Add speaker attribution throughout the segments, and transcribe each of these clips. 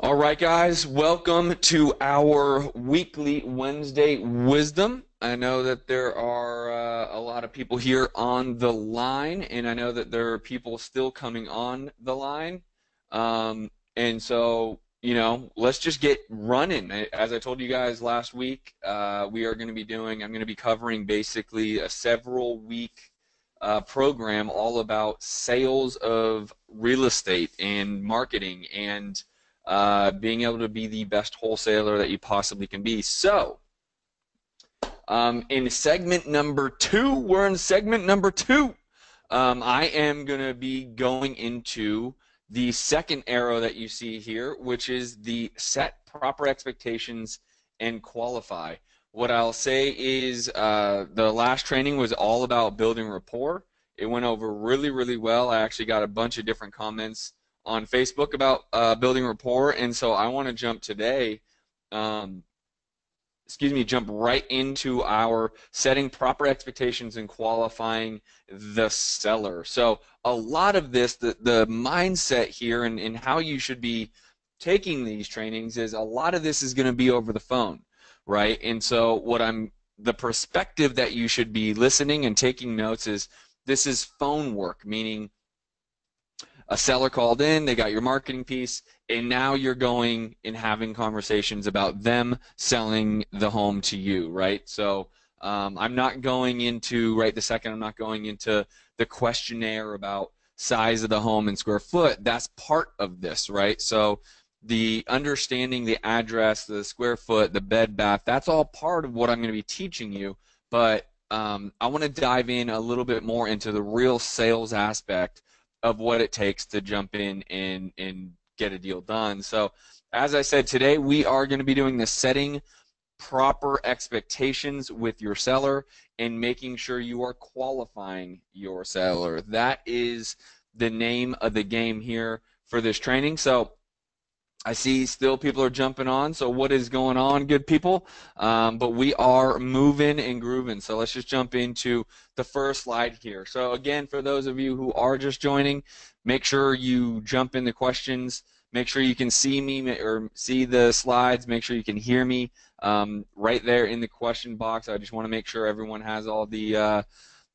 Speaker 1: All right, guys, welcome to our weekly Wednesday wisdom. I know that there are uh, a lot of people here on the line, and I know that there are people still coming on the line. Um, and so, you know, let's just get running. As I told you guys last week, uh, we are going to be doing, I'm going to be covering basically a several week uh, program all about sales of real estate and marketing and uh, being able to be the best wholesaler that you possibly can be. So, um, in segment number two, we're in segment number two. Um, I am going to be going into the second arrow that you see here, which is the set proper expectations and qualify. What I'll say is uh, the last training was all about building rapport. It went over really, really well. I actually got a bunch of different comments on Facebook about uh, building rapport, and so I want to jump today. Um, excuse me, jump right into our setting proper expectations and qualifying the seller. So a lot of this, the, the mindset here and, and how you should be taking these trainings is a lot of this is going to be over the phone, right? And so what I'm, the perspective that you should be listening and taking notes is this is phone work, meaning a seller called in, they got your marketing piece, and now you're going and having conversations about them selling the home to you, right? So um, I'm not going into right the second. I'm not going into the questionnaire about size of the home in square foot. That's part of this, right? So the understanding the address, the square foot, the bed bath, that's all part of what I'm going to be teaching you. But um, I want to dive in a little bit more into the real sales aspect of what it takes to jump in and and get a deal done. So, as I said today, we are going to be doing the setting proper expectations with your seller and making sure you are qualifying your seller. That is the name of the game here for this training. So, I see still people are jumping on. So what is going on, good people? Um, but we are moving and grooving. So let's just jump into the first slide here. So again, for those of you who are just joining, make sure you jump in the questions. Make sure you can see me or see the slides. Make sure you can hear me um, right there in the question box. I just want to make sure everyone has all the uh,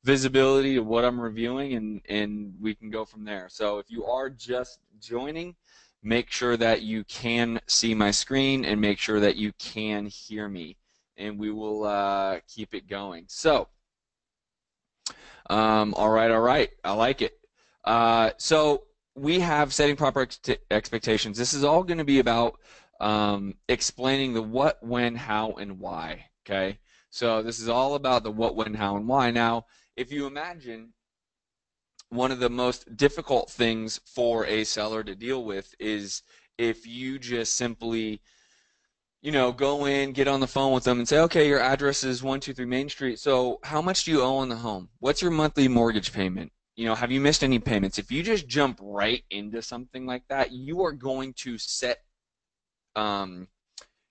Speaker 1: visibility of what I'm reviewing, and and we can go from there. So if you are just joining make sure that you can see my screen and make sure that you can hear me. And we will uh, keep it going. So um, all right all right. I like it. Uh, so we have setting proper ex expectations. This is all going to be about um, explaining the what when how and why okay? So this is all about the what when how and why. Now if you imagine one of the most difficult things for a seller to deal with is if you just simply you know go in get on the phone with them and say okay your address is 123 main street. So how much do you owe on the home? What's your monthly mortgage payment? You know have you missed any payments? If you just jump right into something like that you are going to set um,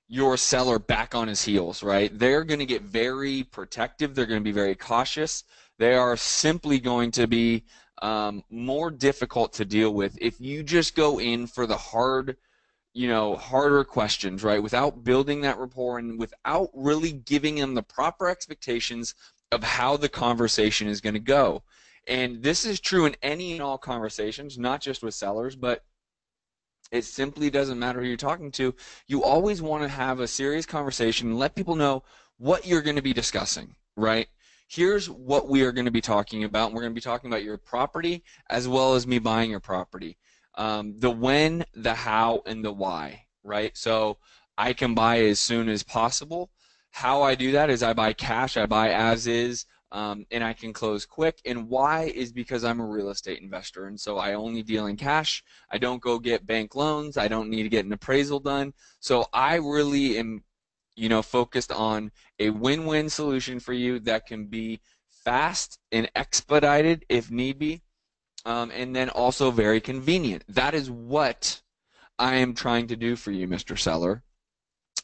Speaker 1: your seller back on his heels right? They're going to get very protective. They're going to be very cautious. They are simply going to be um, more difficult to deal with if you just go in for the hard, you know, harder questions, right? Without building that rapport and without really giving them the proper expectations of how the conversation is going to go. And this is true in any and all conversations, not just with sellers, but it simply doesn't matter who you're talking to. You always want to have a serious conversation and let people know what you're going to be discussing, right? Here's what we are going to be talking about. We're going to be talking about your property as well as me buying your property. Um, the when, the how, and the why, right? So I can buy as soon as possible. How I do that is I buy cash, I buy as is, um, and I can close quick. And why is because I'm a real estate investor, and so I only deal in cash. I don't go get bank loans. I don't need to get an appraisal done. So I really am you know, focused on a win-win solution for you that can be fast and expedited if need be, um, and then also very convenient. That is what I am trying to do for you, Mr. Seller.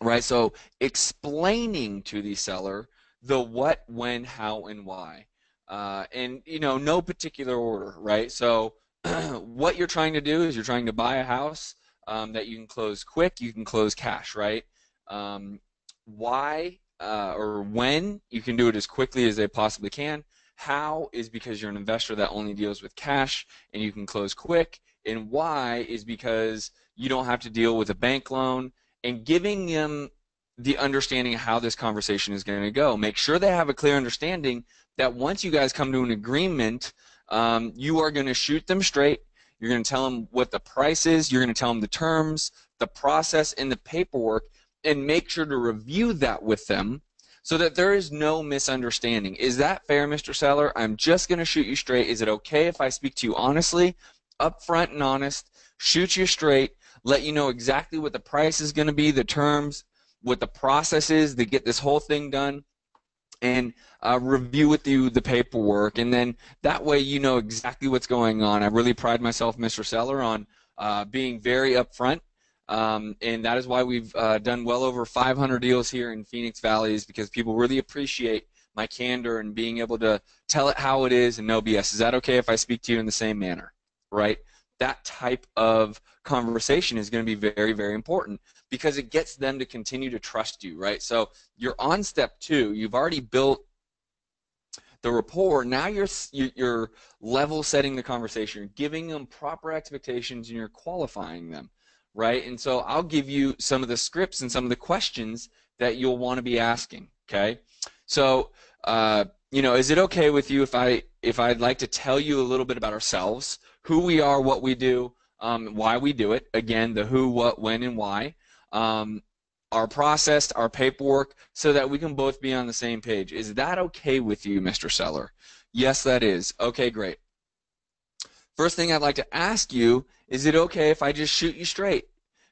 Speaker 1: Right? So explaining to the seller the what, when, how, and why. Uh, and, you know, no particular order, right? So what you're trying to do is you're trying to buy a house um, that you can close quick, you can close cash, right? Um, why uh, or when you can do it as quickly as they possibly can. How is because you're an investor that only deals with cash and you can close quick. And why is because you don't have to deal with a bank loan and giving them the understanding of how this conversation is going to go. Make sure they have a clear understanding that once you guys come to an agreement, um, you are going to shoot them straight. You're going to tell them what the price is. You're going to tell them the terms, the process, and the paperwork, and make sure to review that with them so that there is no misunderstanding. Is that fair, Mr. Seller? I'm just going to shoot you straight. Is it okay if I speak to you honestly, upfront and honest, shoot you straight, let you know exactly what the price is going to be, the terms, what the process is to get this whole thing done, and uh, review with you the paperwork, and then that way you know exactly what's going on. I really pride myself, Mr. Seller, on uh, being very upfront um, and that is why we've uh, done well over 500 deals here in Phoenix Valley is because people really appreciate my candor and being able to tell it how it is and no BS. Is that okay if I speak to you in the same manner? Right? That type of conversation is going to be very, very important because it gets them to continue to trust you, right? So you're on step two. You've already built the rapport. Now you're you're level setting the conversation, you're giving them proper expectations, and you're qualifying them right? And so I'll give you some of the scripts and some of the questions that you'll want to be asking, okay? So, uh, you know, is it okay with you if I if I'd like to tell you a little bit about ourselves, who we are, what we do, um, why we do it? Again, the who, what, when, and why. Um, our process, our paperwork, so that we can both be on the same page. Is that okay with you, Mr. Seller? Yes, that is. Okay, great. First thing I'd like to ask you is it okay if I just shoot you straight?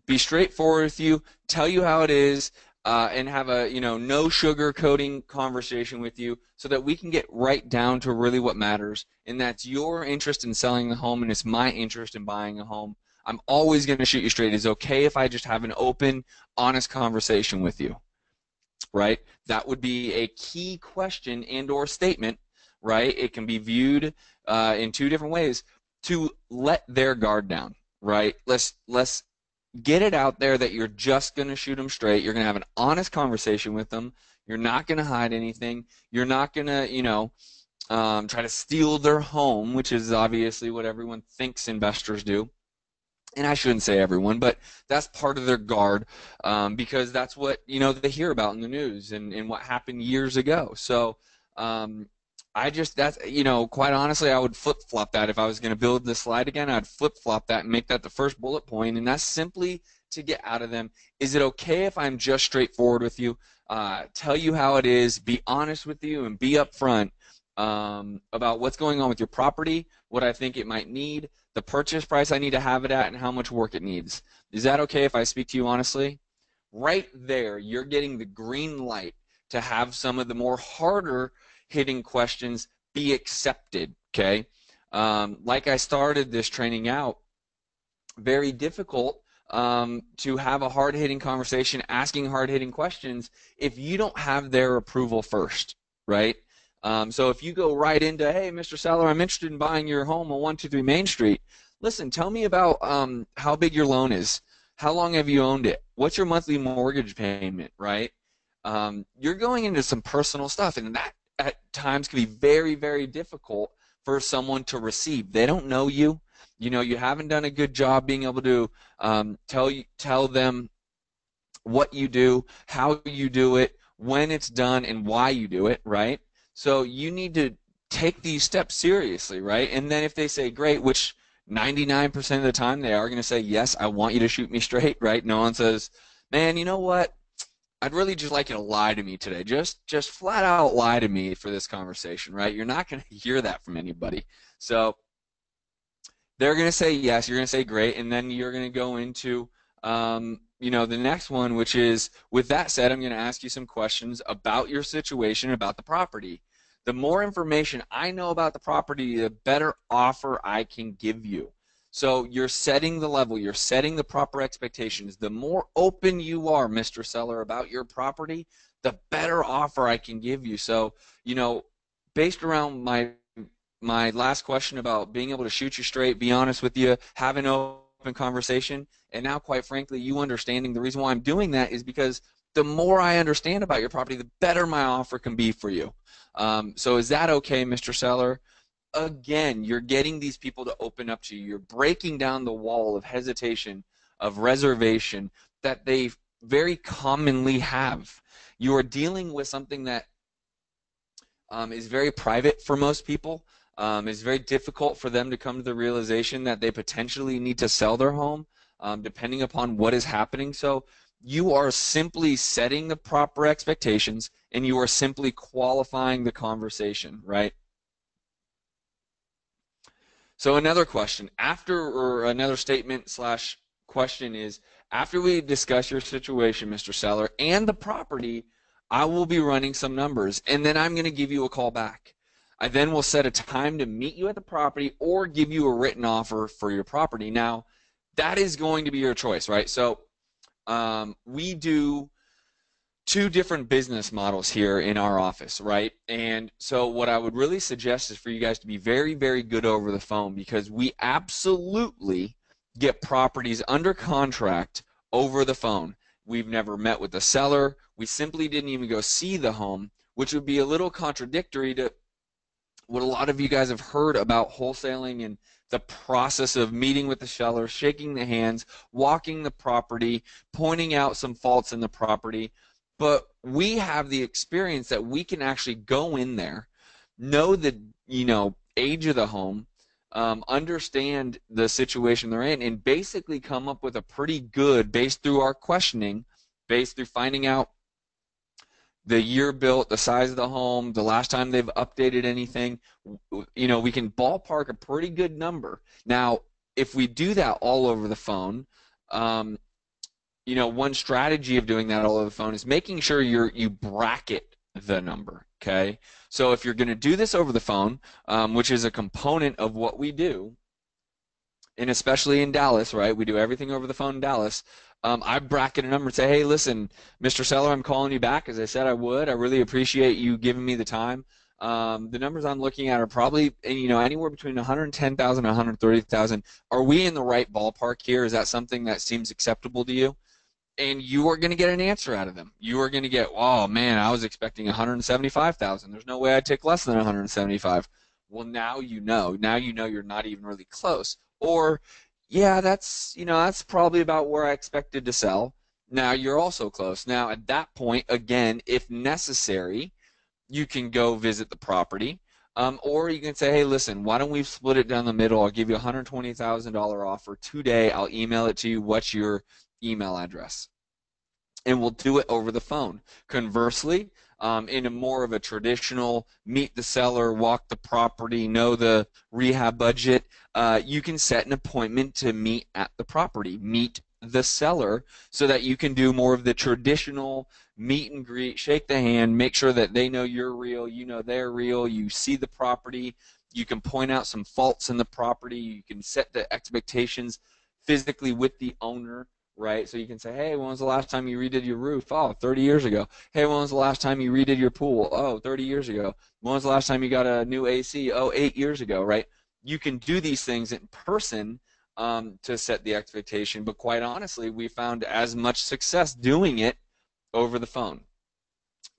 Speaker 1: Be straightforward with you, tell you how it is, uh, and have a you know no sugar coating conversation with you so that we can get right down to really what matters and that's your interest in selling the home and it's my interest in buying a home. I'm always going to shoot you straight. It's okay if i just have an open honest conversation with you? Right? That would be a key question and or statement right? It can be viewed uh, in two different ways to let their guard down, right? Let's let's get it out there that you're just going to shoot them straight. You're going to have an honest conversation with them. You're not going to hide anything. You're not going to, you know, um, try to steal their home, which is obviously what everyone thinks investors do. And I shouldn't say everyone, but that's part of their guard um, because that's what you know they hear about in the news and, and what happened years ago. So um, I just that's you know quite honestly I would flip flop that if I was going to build the slide again I'd flip flop that and make that the first bullet point and that's simply to get out of them. Is it okay if I'm just straightforward with you? Uh, tell you how it is, be honest with you, and be upfront um, about what's going on with your property, what I think it might need, the purchase price I need to have it at, and how much work it needs. Is that okay if I speak to you honestly? Right there, you're getting the green light to have some of the more harder hitting questions be accepted. Okay, um, like I started this training out, very difficult um, to have a hard hitting conversation, asking hard hitting questions if you don't have their approval first, right? Um, so if you go right into, hey, Mr. Seller, I'm interested in buying your home on 123 Main Street. Listen, tell me about um, how big your loan is. How long have you owned it? What's your monthly mortgage payment, right? Um, you're going into some personal stuff, and that at times can be very, very difficult for someone to receive. They don't know you. You know, you haven't done a good job being able to um, tell you, tell them what you do, how you do it, when it's done, and why you do it. Right. So you need to take these steps seriously, right? And then if they say great, which 99% of the time they are going to say yes, I want you to shoot me straight, right? No one says, man, you know what? I'd really just like you to lie to me today. Just just flat out lie to me for this conversation, right? You're not going to hear that from anybody. So they're going to say yes, you're going to say great, and then you're going to go into um, you know the next one, which is with that said, I'm going to ask you some questions about your situation, about the property. The more information I know about the property, the better offer I can give you. So you're setting the level, you're setting the proper expectations. The more open you are, Mr. Seller, about your property, the better offer I can give you. So, you know, based around my my last question about being able to shoot you straight, be honest with you, have an open conversation. And now, quite frankly, you understanding the reason why I'm doing that is because the more I understand about your property, the better my offer can be for you. Um, so is that okay, Mr. Seller? Again, you're getting these people to open up to you. You're breaking down the wall of hesitation, of reservation that they very commonly have. You are dealing with something that um, is very private for most people. Um, it's very difficult for them to come to the realization that they potentially need to sell their home, um, depending upon what is happening. So you are simply setting the proper expectations, and you are simply qualifying the conversation, right? So another question, after or another statement slash question is, after we discuss your situation, Mr. Seller, and the property, I will be running some numbers, and then I'm going to give you a call back. I then will set a time to meet you at the property or give you a written offer for your property. Now, that is going to be your choice, right? So, um, we do two different business models here in our office, right? And so, what I would really suggest is for you guys to be very, very good over the phone because we absolutely get properties under contract over the phone. We've never met with the seller. We simply didn't even go see the home, which would be a little contradictory to what a lot of you guys have heard about wholesaling and the process of meeting with the seller, shaking the hands, walking the property, pointing out some faults in the property. But we have the experience that we can actually go in there, know the you know age of the home, um, understand the situation they're in, and basically come up with a pretty good, based through our questioning, based through finding out the year built, the size of the home, the last time they've updated anything, you know, we can ballpark a pretty good number. Now, if we do that all over the phone, um, you know, one strategy of doing that all over the phone is making sure you're you bracket the number. Okay, so if you're going to do this over the phone, um, which is a component of what we do, and especially in Dallas, right? We do everything over the phone in Dallas. Um, I bracket a number and say, hey, listen, Mr. Seller, I'm calling you back as I said I would. I really appreciate you giving me the time. Um, the numbers I'm looking at are probably you know anywhere between 110,000 and 130,000. Are we in the right ballpark here? Is that something that seems acceptable to you? And you are going to get an answer out of them. You are going to get, oh man, I was expecting 175,000. There's no way I'd take less than 175. Well, now you know. Now you know you're not even really close. Or, yeah, that's you know that's probably about where I expected to sell. Now you're also close. Now at that point, again, if necessary, you can go visit the property. Um, or you can say, hey, listen, why don't we split it down the middle? I'll give you a $120,000 offer today. I'll email it to you. What's your email address. And we'll do it over the phone. Conversely, um, in a more of a traditional meet the seller, walk the property, know the rehab budget, uh, you can set an appointment to meet at the property, meet the seller, so that you can do more of the traditional meet and greet, shake the hand, make sure that they know you're real, you know they're real, you see the property, you can point out some faults in the property, you can set the expectations physically with the owner right? So you can say, hey, when was the last time you redid your roof? Oh, 30 years ago. Hey, when was the last time you redid your pool? Oh, 30 years ago. When was the last time you got a new AC? Oh, eight years ago, right? You can do these things in person um, to set the expectation, but quite honestly, we found as much success doing it over the phone.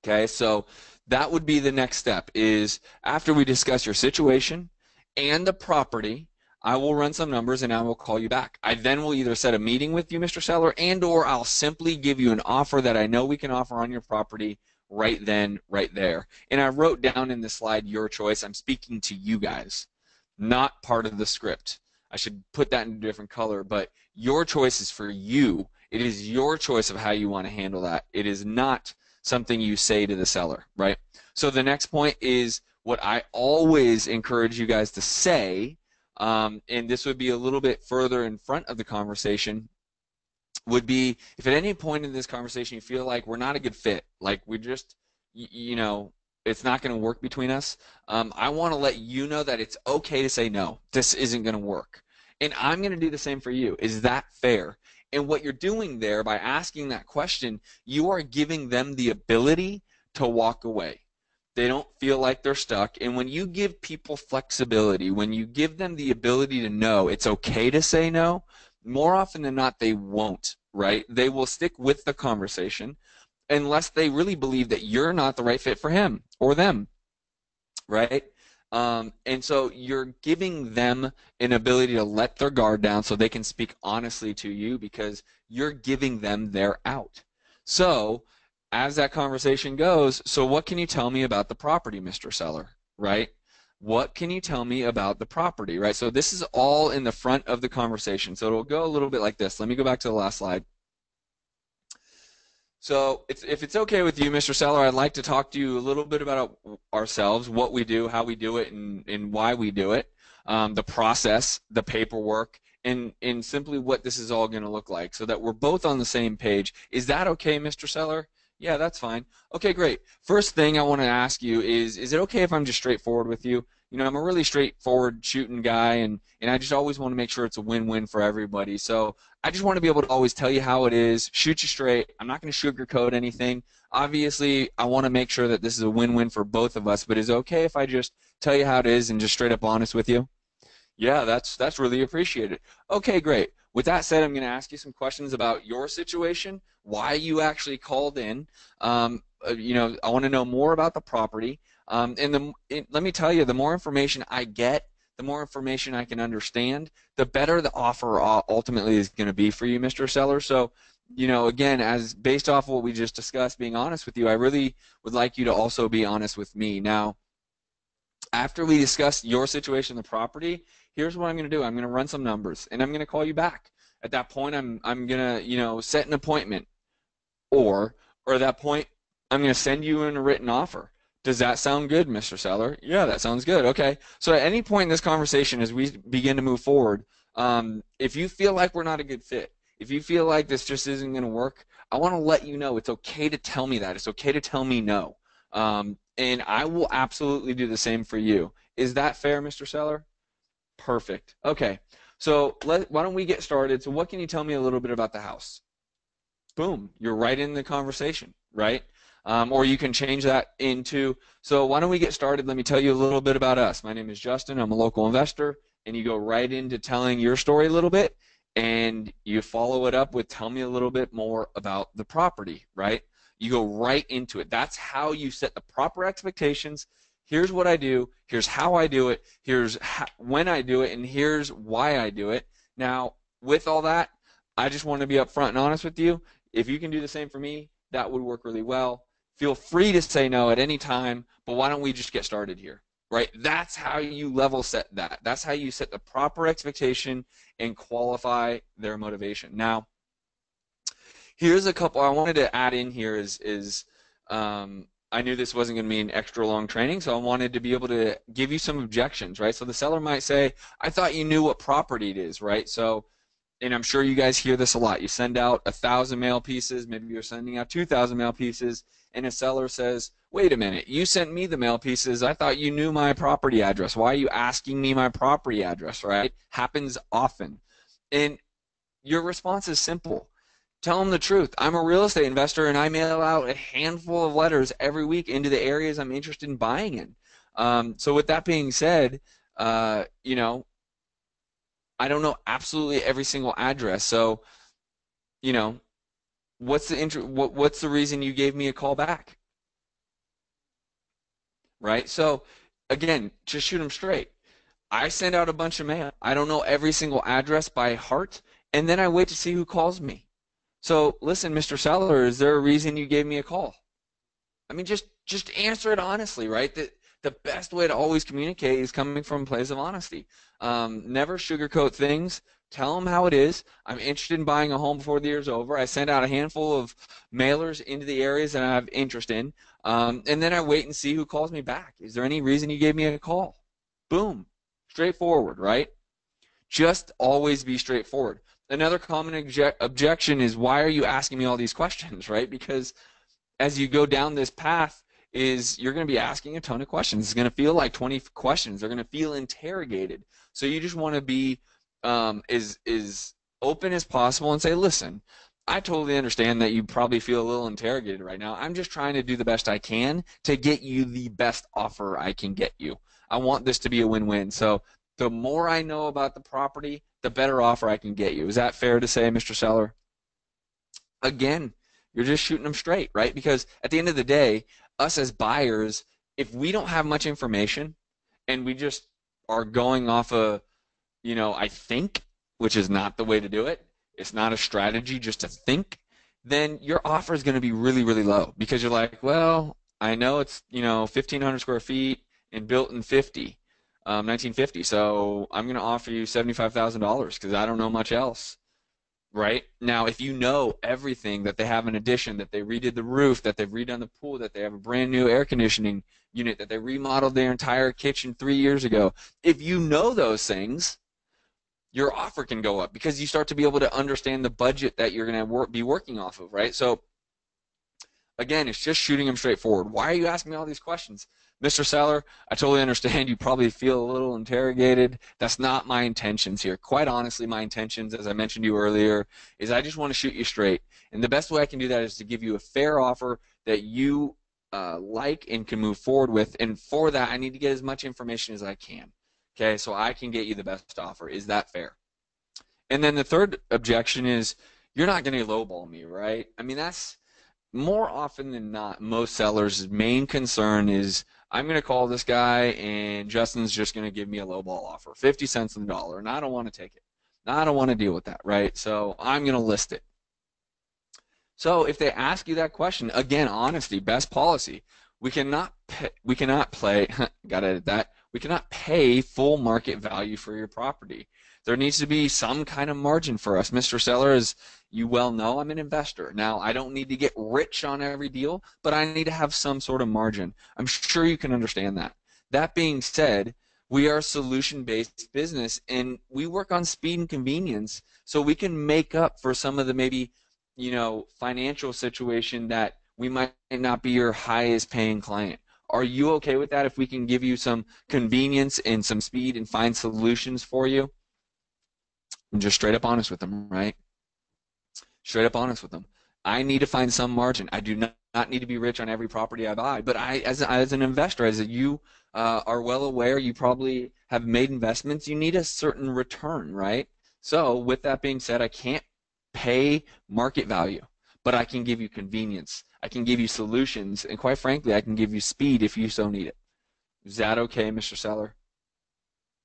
Speaker 1: Okay, so that would be the next step is after we discuss your situation and the property, I will run some numbers and I will call you back. I then will either set a meeting with you, Mr. Seller, and or I'll simply give you an offer that I know we can offer on your property right then, right there. And I wrote down in the slide your choice. I'm speaking to you guys, not part of the script. I should put that in a different color, but your choice is for you. It is your choice of how you want to handle that. It is not something you say to the seller, right? So the next point is what I always encourage you guys to say um, and this would be a little bit further in front of the conversation, would be if at any point in this conversation you feel like we're not a good fit, like we just, you, know, it's not going to work between us, um, I want to let you know that it's okay to say no. This isn't going to work. And I'm going to do the same for you. Is that fair? And what you're doing there by asking that question, you are giving them the ability to walk away. They don't feel like they're stuck. And when you give people flexibility, when you give them the ability to know it's okay to say no, more often than not, they won't, right? They will stick with the conversation unless they really believe that you're not the right fit for him or them, right? Um, and so you're giving them an ability to let their guard down so they can speak honestly to you because you're giving them their out. So as that conversation goes, so what can you tell me about the property, Mr. Seller, right? What can you tell me about the property, right? So this is all in the front of the conversation. So it'll go a little bit like this. Let me go back to the last slide. So if it's okay with you, Mr. Seller, I'd like to talk to you a little bit about ourselves, what we do, how we do it, and, and why we do it, um, the process, the paperwork, and, and simply what this is all going to look like so that we're both on the same page. Is that okay, Mr. Seller? Yeah, that's fine. Okay, great. First thing I want to ask you is, is it okay if I'm just straightforward with you? You know, I'm a really straightforward shooting guy, and, and I just always want to make sure it's a win-win for everybody. So I just want to be able to always tell you how it is, shoot you straight. I'm not going to sugarcoat anything. Obviously, I want to make sure that this is a win-win for both of us, but is it okay if I just tell you how it is and just straight up honest with you? Yeah, that's that's really appreciated. Okay, great. With that said, I'm going to ask you some questions about your situation, why you actually called in. Um, uh, you know, I want to know more about the property. Um, and the, it, let me tell you, the more information I get, the more information I can understand, the better the offer ultimately is going to be for you, Mr. Seller. So, you know, again, as based off what we just discussed, being honest with you, I really would like you to also be honest with me. Now, after we discuss your situation, the property, here's what I'm going to do. I'm going to run some numbers, and I'm going to call you back. At that point, I'm I'm going to you know set an appointment, or or at that point, I'm going to send you in a written offer. Does that sound good, Mr. Seller? Yeah, that sounds good. Okay. So at any point in this conversation, as we begin to move forward, um, if you feel like we're not a good fit, if you feel like this just isn't going to work, I want to let you know it's okay to tell me that. It's okay to tell me no. Um, and I will absolutely do the same for you. Is that fair, Mr. Seller? Perfect. Okay. So let, why don't we get started? So what can you tell me a little bit about the house? Boom. You're right in the conversation, right? Um, or you can change that into, so why don't we get started? Let me tell you a little bit about us. My name is Justin. I'm a local investor. And you go right into telling your story a little bit and you follow it up with tell me a little bit more about the property, right? You go right into it. That's how you set the proper expectations here's what I do, here's how I do it, here's how, when I do it, and here's why I do it. Now, with all that, I just want to be upfront and honest with you. If you can do the same for me, that would work really well. Feel free to say no at any time, but why don't we just get started here? Right? That's how you level set that. That's how you set the proper expectation and qualify their motivation. Now, here's a couple I wanted to add in here is is um, I knew this wasn't going to be an extra long training, so I wanted to be able to give you some objections, right? So the seller might say, I thought you knew what property it is, right? So, and I'm sure you guys hear this a lot. You send out a thousand mail pieces, maybe you're sending out 2,000 mail pieces, and a seller says, wait a minute, you sent me the mail pieces. I thought you knew my property address. Why are you asking me my property address, right? Happens often. And your response is simple tell them the truth. I'm a real estate investor and I mail out a handful of letters every week into the areas I'm interested in buying in. Um, so with that being said, uh, you know, I don't know absolutely every single address. So, you know, what's the inter- what, what's the reason you gave me a call back? Right? So, again, just shoot them straight. I send out a bunch of mail. I don't know every single address by heart, and then I wait to see who calls me. So listen, Mr. Seller, is there a reason you gave me a call? I mean, just just answer it honestly, right? The, the best way to always communicate is coming from a place of honesty. Um, never sugarcoat things. Tell them how it is. I'm interested in buying a home before the year's over. I send out a handful of mailers into the areas that I have interest in, um, and then I wait and see who calls me back. Is there any reason you gave me a call? Boom, straightforward, right? Just always be straightforward another common obje- objection is why are you asking me all these questions, right? Because as you go down this path, is you're going to be asking a ton of questions. It's going to feel like 20 questions. They're going to feel interrogated. So you just want to be um, as as open as possible and say, listen, I totally understand that you probably feel a little interrogated right now. I'm just trying to do the best I can to get you the best offer I can get you. I want this to be a win-win. So the more I know about the property, the better offer I can get you. Is that fair to say, Mr. Seller? Again, you're just shooting them straight, right? Because at the end of the day, us as buyers, if we don't have much information and we just are going off a, you know, I think, which is not the way to do it. It's not a strategy just to think. Then your offer is going to be really, really low because you're like, well, I know it's you know 1,500 square feet and built in 50, um, 1950. So I'm going to offer you $75,000 because I don't know much else right? Now, if you know everything that they have an addition, that they redid the roof, that they've redone the pool, that they have a brand new air conditioning unit, that they remodeled their entire kitchen three years ago, if you know those things, your offer can go up because you start to be able to understand the budget that you're going to work, be working off of, right? So, again, it's just shooting him straight forward. Why are you asking me all these questions? Mr. Seller, I totally understand you probably feel a little interrogated. That's not my intentions here. Quite honestly, my intentions, as I mentioned to you earlier, is I just want to shoot you straight. And the best way I can do that is to give you a fair offer that you uh, like and can move forward with. And for that, I need to get as much information as I can. Okay, so I can get you the best offer. Is that fair? And then the third objection is you're not going to lowball me, right? I mean, that's more often than not, most sellers' main concern is I'm going to call this guy and Justin's just going to give me a low ball offer, 50 cents on the dollar, and I don't want to take it. I don't want to deal with that, right? So I'm going to list it. So if they ask you that question, again, honesty, best policy. We cannot pay, we cannot play. Got to edit that. We cannot pay full market value for your property. There needs to be some kind of margin for us. Mr. Seller is you well know I'm an investor. Now, I don't need to get rich on every deal, but I need to have some sort of margin. I'm sure you can understand that. That being said, we are a solution based business and we work on speed and convenience so we can make up for some of the maybe, you know, financial situation that we might not be your highest paying client. Are you okay with that if we can give you some convenience and some speed and find solutions for you? I'm just straight up honest with them, right? Straight up honest with them. I need to find some margin. I do not, not need to be rich on every property I buy, but I, as, as an investor, as you uh, are well aware, you probably have made investments. You need a certain return, right? So, with that being said, I can't pay market value, but I can give you convenience. I can give you solutions, and quite frankly, I can give you speed if you so need it. Is that okay, Mr. Seller?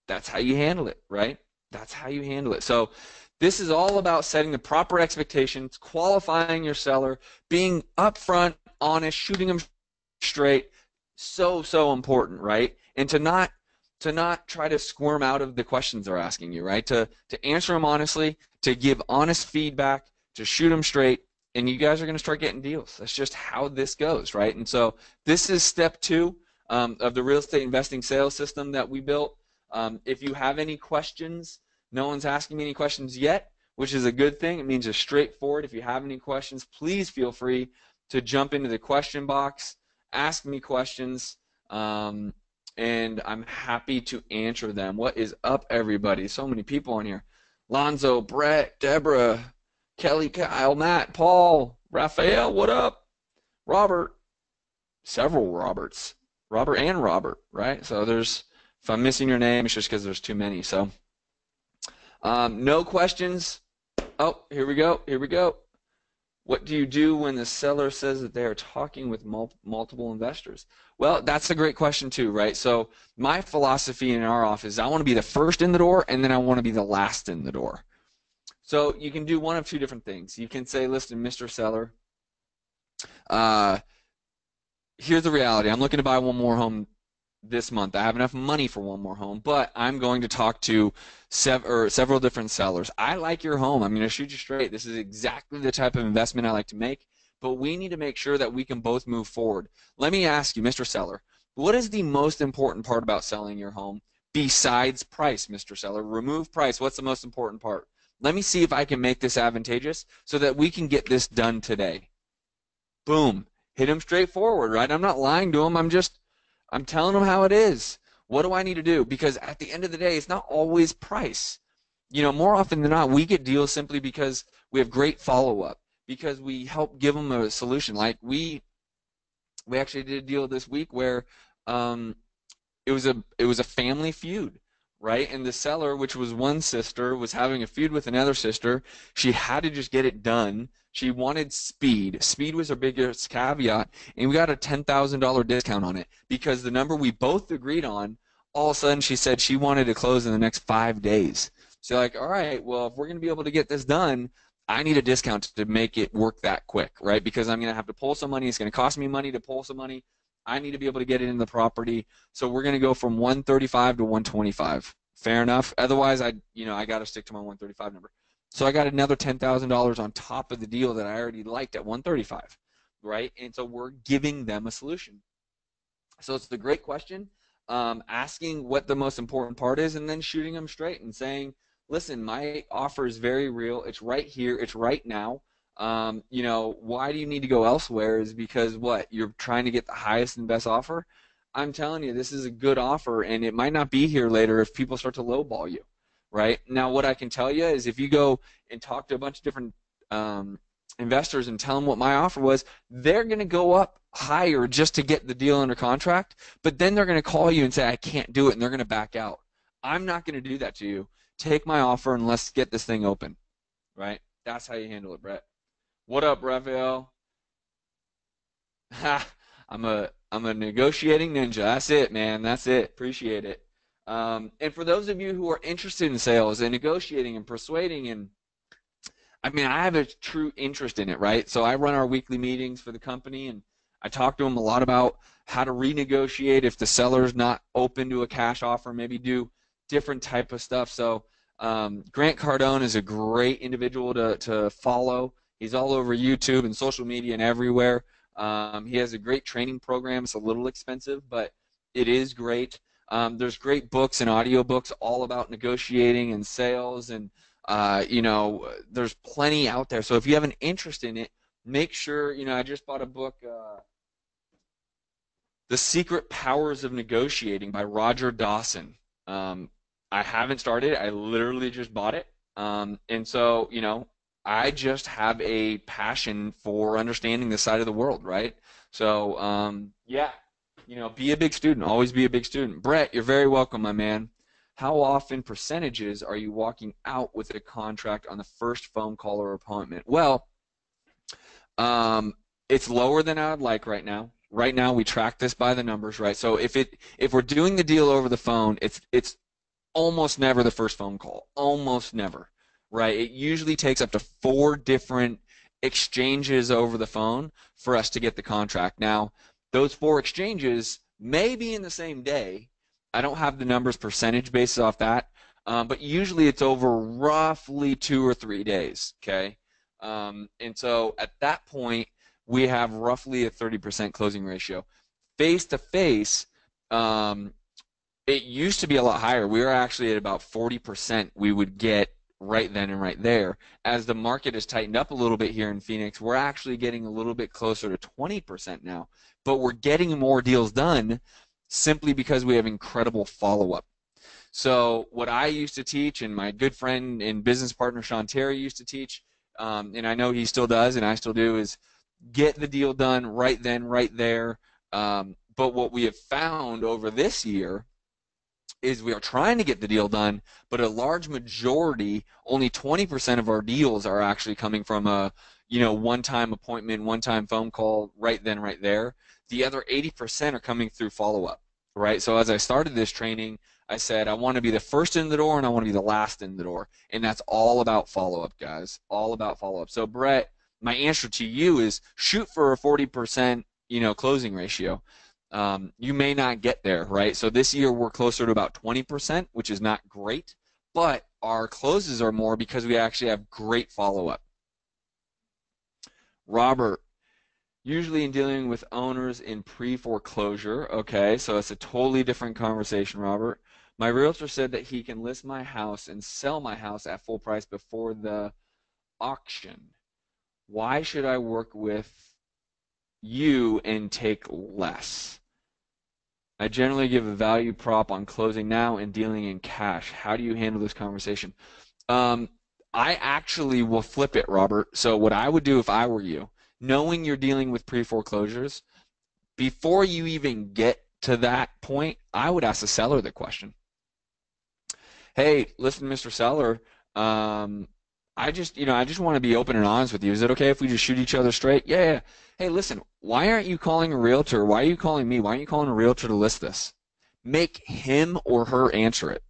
Speaker 1: That's how you handle it, right? That's how you handle it. So, this is all about setting the proper expectations, qualifying your seller, being upfront, honest, shooting them straight. So so important, right? And to not to not try to squirm out of the questions they're asking you, right? To to answer them honestly, to give honest feedback, to shoot them straight, and you guys are going to start getting deals. That's just how this goes, right? And so this is step two um, of the real estate investing sales system that we built. Um, if you have any questions, no one's asking me any questions yet, which is a good thing. It means it's straightforward. If you have any questions, please feel free to jump into the question box, ask me questions, um, and I'm happy to answer them. What is up, everybody? So many people on here. Lonzo, Brett, Deborah, Kelly, Kyle, Matt, Paul, Raphael, what up? Robert, several Roberts. Robert and Robert, right? So there's, if I'm missing your name, it's just because there's too many. So um, no questions. Oh, here we go. Here we go. What do you do when the seller says that they are talking with mul- multiple investors? Well, that's a great question too, right? So my philosophy in our office I want to be the first in the door, and then I want to be the last in the door. So you can do one of two different things. You can say, "Listen, Mr. Seller, uh, here's the reality. I'm looking to buy one more home this month. I have enough money for one more home, but I'm going to talk to sev- several different sellers. I like your home. I'm going to shoot you straight. This is exactly the type of investment I like to make, but we need to make sure that we can both move forward. Let me ask you, Mr. Seller, what is the most important part about selling your home besides price, Mr. Seller? Remove price. What's the most important part? Let me see if I can make this advantageous so that we can get this done today. Boom. Hit him straightforward, right? I'm not lying to him. I'm just I'm telling them how it is. What do I need to do? Because at the end of the day, it's not always price. You know, more often than not, we get deals simply because we have great follow up, because we help give them a solution. Like we, we actually did a deal this week where um, it was a it was a family feud. right? And the seller, which was one sister, was having a feud with another sister. She had to just get it done. She wanted speed. Speed was her biggest caveat, and we got a $10,000 discount on it because the number we both agreed on, all of a sudden she said she wanted to close in the next five days. So like, all right, well, if we're going to be able to get this done, I need a discount to make it work that quick, right? Because I'm going to have to pull some money. It's going to cost me money to pull some money. I need to be able to get it in the property. So we're going to go from 135 to 125. Fair enough. Otherwise, I, you know, I got to stick to my 135 number. So I got another $10,000 on top of the deal that I already liked at 135, right? And so we're giving them a solution. So it's the great question, um, asking what the most important part is, and then shooting them straight and saying, listen, my offer is very real. It's right here. It's right now. Um, you know, why do you need to go elsewhere? Is because what you're trying to get the highest and best offer. I'm telling you, this is a good offer, and it might not be here later if people start to lowball you, right? Now, what I can tell you is if you go and talk to a bunch of different um, investors and tell them what my offer was, they're going to go up higher just to get the deal under contract, but then they're going to call you and say, I can't do it, and they're going to back out. I'm not going to do that to you. Take my offer and let's get this thing open, right? That's how you handle it, Brett. What up, Raphael? Ha! I'm a I'm a negotiating ninja. That's it, man. That's it. Appreciate it. Um, and for those of you who are interested in sales and negotiating and persuading and I mean, I have a true interest in it, right? So I run our weekly meetings for the company and I talk to them a lot about how to renegotiate if the seller's not open to a cash offer, maybe do different type of stuff. So um, Grant Cardone is a great individual to, to follow. He's all over YouTube and social media and everywhere. Um, he has a great training program. It's a little expensive, but it is great. Um, there's great books and audiobooks all about negotiating and sales, and uh, you know, there's plenty out there. So if you have an interest in it, make sure you know. I just bought a book, uh, "The Secret Powers of Negotiating" by Roger Dawson. Um, I haven't started. I literally just bought it, um, and so you know, I just have a passion for understanding this side of the world, right? So, um, yeah, you know, be a big student. Always be a big student. Brett, you're very welcome, my man. How often percentages are you walking out with a contract on the first phone call or appointment? Well, um, it's lower than I'd like right now. Right now, we track this by the numbers, right? So if it if we're doing the deal over the phone, it's it's almost never the first phone call. Almost never right? It usually takes up to four different exchanges over the phone for us to get the contract. Now, those four exchanges may be in the same day. I don't have the numbers percentage basis off that, um, but usually it's over roughly two or three days. Okay, um, and so at that point we have roughly a 30% closing ratio. Face to face, it used to be a lot higher. We were actually at about 40%. We would get right then and right there. As the market has tightened up a little bit here in Phoenix, we're actually getting a little bit closer to 20% now. But we're getting more deals done simply because we have incredible follow up. So, what I used to teach, and my good friend and business partner Sean Terry used to teach, um, and I know he still does, and I still do, is get the deal done right then, right there. Um, but what we have found over this year is we are trying to get the deal done, but a large majority, only 20% of our deals are actually coming from a you know one-time appointment, one-time phone call, right then, right there. The other 80% are coming through follow-up, right? So as I started this training, I said I want to be the first in the door and I want to be the last in the door, and that's all about follow-up, guys. All about follow-up. So Brett, my answer to you is shoot for a 40% you know closing ratio um, you may not get there, right? So this year we're closer to about 20%, which is not great, but our closes are more because we actually have great follow up. Robert, usually in dealing with owners in pre foreclosure, okay, so it's a totally different conversation, Robert. My realtor said that he can list my house and sell my house at full price before the auction. Why should I work with you and take less? I generally give a value prop on closing now and dealing in cash. How do you handle this conversation? Um, I actually will flip it, Robert. So what I would do if I were you, knowing you're dealing with pre-foreclosures, before you even get to that point, I would ask the seller the question. hey, listen, Mr. Seller, um, I just, you know, I just want to be open and honest with you. Is it okay if we just shoot each other straight? Yeah, yeah. Hey, listen, why aren't you calling a realtor? Why are you calling me? Why aren't you calling a realtor to list this? Make him or her answer it.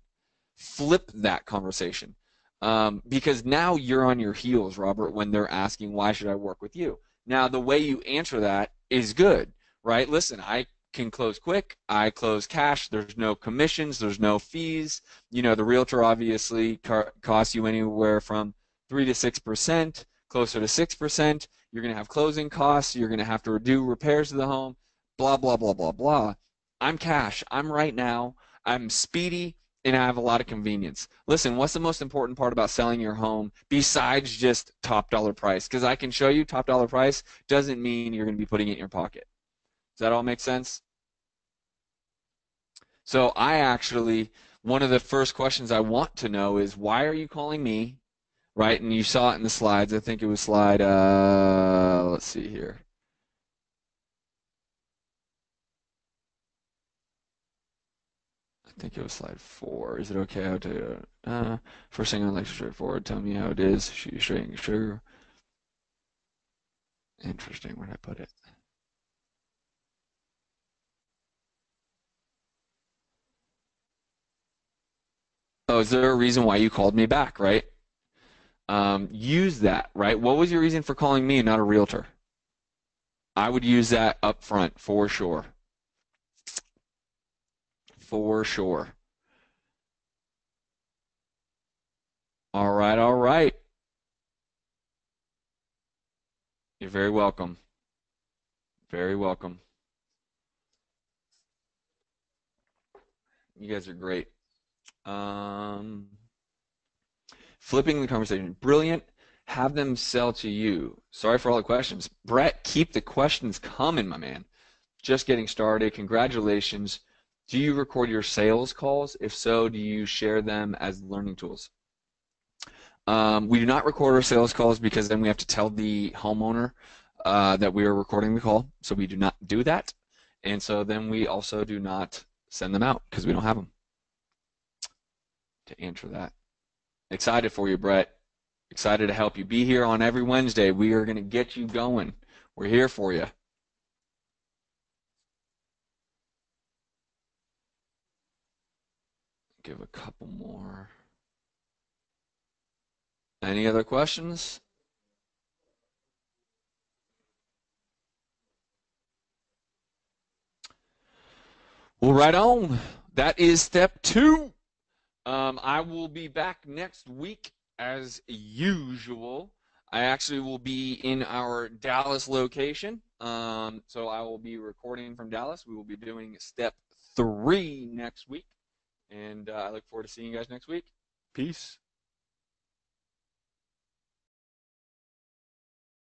Speaker 1: Flip that conversation. Um, because now you're on your heels, Robert, when they're asking, why should I work with you? Now, the way you answer that is good, right? Listen, I can close quick. I close cash. There's no commissions. There's no fees. You know, the realtor obviously costs you anywhere from three to six percent, closer to six percent. You're going to have closing costs. You're going to have to do repairs to the home. Blah blah blah blah blah. I'm cash. I'm right now. I'm speedy and I have a lot of convenience. Listen, what's the most important part about selling your home besides just top dollar price? Because I can show you top dollar price doesn't mean you're going to be putting it in your pocket. Does that all make sense? So I actually, one of the first questions I want to know is why are you calling me? Right, and you saw it in the slides. I think it was slide, uh, let's see here. I think it was slide four. Is it okay how to, uh, first thing on like to straightforward, tell me how it is, you straight true. Interesting, where I put it? Oh, is there a reason why you called me back, right? Um, use that, right? What was your reason for calling me and not a realtor? I would use that up front for sure. For sure. All right, all right. You're very welcome. Very welcome. You guys are great. Um, flipping the conversation. Brilliant. Have them sell to you. Sorry for all the questions. Brett, keep the questions coming, my man. Just getting started. Congratulations. Do you record your sales calls? If so, do you share them as learning tools? Um, we do not record our sales calls because then we have to tell the homeowner uh, that we are recording the call. So we do not do that. And so then we also do not send them out because we don't have them to answer that. Excited for you, Brett. Excited to help you. Be here on every Wednesday. We are going to get you going. We're here for you. Give a couple more. Any other questions? Well, right on. That is step two. Um, I will be back next week as usual. I actually will be in our Dallas location. Um, so I will be recording from Dallas. We will be doing step three next week. And uh, I look forward to seeing you guys next week. Peace.